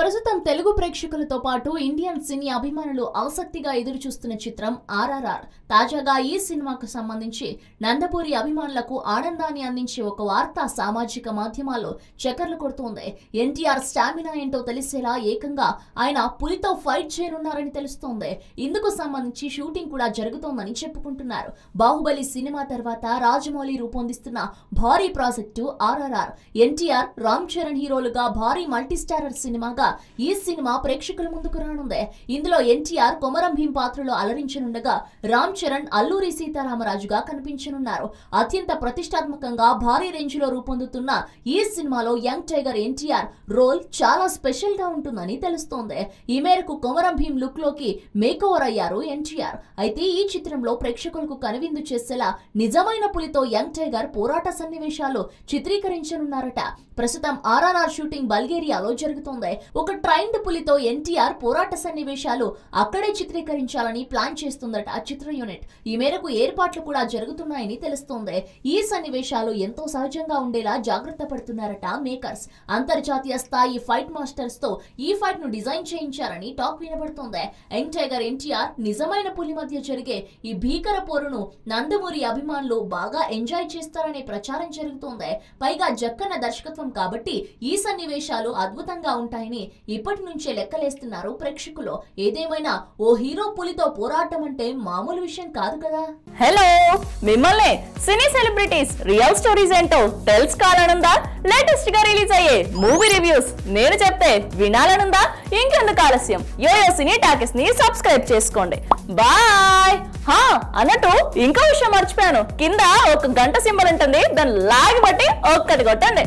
ప్రస్తుతం తెలుగు ప్రేక్షకులతో పాటు ఇండియన్ సినీ అభిమానులు ఆసక్తిగా ఎదురు చూస్తున్న చిత్రం ఆర్ఆర్ఆర్. తాజాగా ఈ సినిమాకు సంబంధించి నందపూరి అభిమానులకు ఆనందాన్ని అందించే ఒక వార్త సామాజిక మాధ్యమాల్లో చక్కర్లు కొడుతోంది. ఎన్టీఆర్ స్టామినా ఏంటో తెలిసేలా ఏకంగా ఆయన పులితో ఫైట్ చేయనున్నారని తెలుస్తోంది. ఇందుకు సంబంధించి షూటింగ్ కూడా జరుగుతోందని చెప్పుకుంటున్నారు. బాహుబలి సినిమా తర్వాత రాజమౌళి రూపొందిస్తున్న భారీ ప్రాజెక్టు ఆర్ఆర్ఆర్. ఎన్టీఆర్ రామ్ చరణ్ హీరోలుగా భారీ మల్టీస్టారర్ సినిమాగా ఈ సినిమా ప్రేక్షకుల ముందుకు రానుంది. ఇందులో ఎన్టీఆర్ కొమరం భీం పాత్రలో అలరించనుండగా రామ్ చరణ్ అల్లూరి సీతారామరాజుగా కనిపించనున్నారు. అత్యంత ప్రతిష్టాత్మకంగా భారీ రేంజ్లో రూపొందుతున్న ఈ సినిమాలో యంగ్ టైగర్ ఎన్టీఆర్ రోల్ చాలా స్పెషల్గా ఉంటుందని తెలుస్తోంది. ఈ మేరకు కొమరం భీం లుక్లోకి మేకోవర్ అయ్యారు ఎన్టీఆర్. అయితే ఈ చిత్రంలో ప్రేక్షకులకు కనువిందు చేసేలా నిజమైన పులితో యంగ్ టైగర్ పోరాట సన్నివేశాలు చిత్రీకరించనున్నారట. ప్రస్తుతం ఆర్ఆర్ఆర్ షూటింగ్ బల్గేరియాలో జరుగుతోంది. ఒక ట్రైన్డ్ పులితో ఎన్టీఆర్ పోరాట సన్నివేశాలు అక్కడే చిత్రీకరించాలని ప్లాన్ చేస్తుందట ఆ చిత్ర యూనిట్. ఈ మేరకు ఏర్పాట్లు కూడా జరుగుతున్నాయని తెలుస్తోంది. ఈ సన్నివేశాలు ఎంతో సహజంగా ఉండేలా జాగ్రత్త పడుతున్నారట మేకర్స్. అంతర్జాతీయ స్థాయి ఫైట్ మాస్టర్స్తో ఈ ఫైట్ను డిజైన్ చేయించారని టాక్ వినబడుతోంది. యంగ్ టైగర్ ఎన్టీఆర్ నిజమైన పులి మధ్య జరిగే ఈ భీకర పోరును నందమూరి అభిమానులు బాగా ఎంజాయ్ చేస్తారనే ప్రచారం జరుగుతోంది. పైగా జక్కన్న దర్శకత్వం కాబట్టి ఈ సన్నివేశాలు అద్భుతంగా ఉంటాయని ఇప్పటి నుంచే లెక్కలేస్తున్నారు ప్రేక్షకులు. ఏదేమైనా ఓ హీరో పులితో పోరాటం అంటే మామూలు విషయం కాదు కదా? హలో మిమ్మల్ని సినీ సెలబ్రిటీస్ రియల్ స్టోరీస్ ఏంటో తెలుసుకోవాలనుందా? లేటెస్ట్గా రిలీజ్ అయ్యే మూవీ రివ్యూస్ నేను చెప్తే వినాలనుందా? ఇంకెందుకు ఆలస్యం? యోయో సినీ టాకెస్ని సబ్స్క్రైబ్ చేసుకోండి. బాయ్! హా అన్నట్టు ఇంకో విషయం మర్చిపోయాను. కింద ఒక గంట సింబల్ ఉంటుంది. దాన్ని లాగి బట్టి ఒక్కటి కొట్టండి.